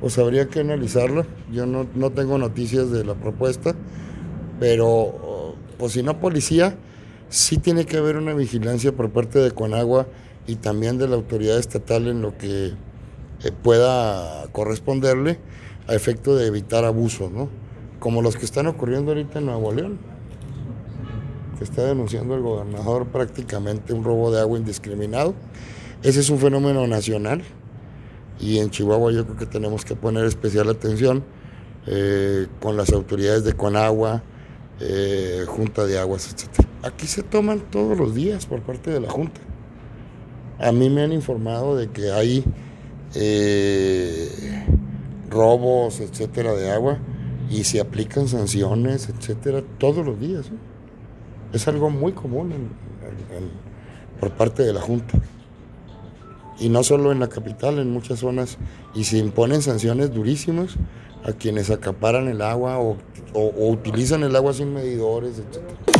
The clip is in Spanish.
Pues habría que analizarlo. Yo no, no tengo noticias de la propuesta, pero pues si no policía, sí tiene que haber una vigilancia por parte de Conagua y también de la autoridad estatal en lo que eh, pueda corresponderle a efecto de evitar abusos, ¿no? Como los que están ocurriendo ahorita en Nuevo León, que está denunciando el gobernador prácticamente un robo de agua indiscriminado. Ese es un fenómeno nacional y en Chihuahua yo creo que tenemos que poner especial atención eh, con las autoridades de Conagua, eh, Junta de Aguas, etc. Aquí se toman todos los días por parte de la Junta. A mí me han informado de que hay eh, robos, etcétera, de agua y se aplican sanciones, etcétera, todos los días. Es algo muy común en- por parte de la Junta. Y no solo en la capital, en muchas zonas. Y se imponen sanciones durísimas a quienes acaparan el agua o, utilizan el agua sin medidores, etcétera.